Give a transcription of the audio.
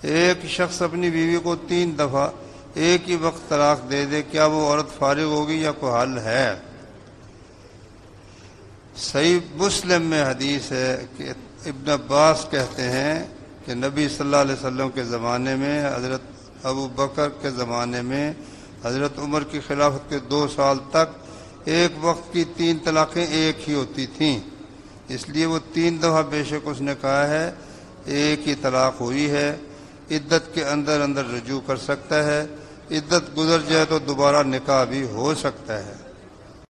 एक शख्स अपनी बीवी को तीन दफ़ा एक ही वक्त तलाक दे दे, क्या वो औरत फारिग होगी या कोई हल है? सही मुस्लिम में हदीस है कि इब्न अब्बास कहते हैं कि नबी सल्लल्लाहु अलैहि वसल्लम के ज़माने में, हज़रत अबू बकर के ज़माने में, हज़रत उमर की खिलाफत के दो साल तक एक वक्त की तीन तलाक़ें एक ही होती थीं। इसलिए वो तीन दफ़ा बेशक उसने कहा है, एक ही तलाक हुई है। इद्दत के अंदर अंदर रजू कर सकता है। इद्दत गुजर जाए तो दोबारा निकाह भी हो सकता है।